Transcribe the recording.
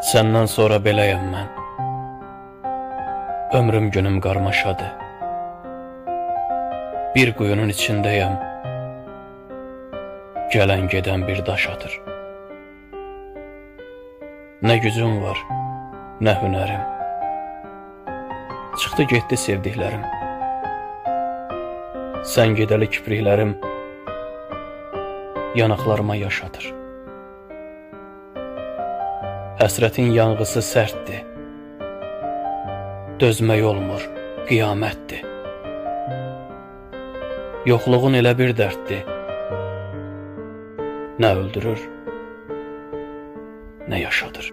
Səndən sonra beləyəm mən. Ömrüm günüm qarmaşadır. Bir quyunun içindəyəm. Gələn gedən bir daş atır. Nə gücüm var, nə hünərim. Çıxdı getdi sevdiklərim. Sən gedəli kipriklərim yanaqlarıma yaşatır. Həsrətin yanğısı sərtdir. Dözmək olmur, qiyamətdir. Yoxluğun elə bir dərddir. Nə öldürür, nə yaşadır.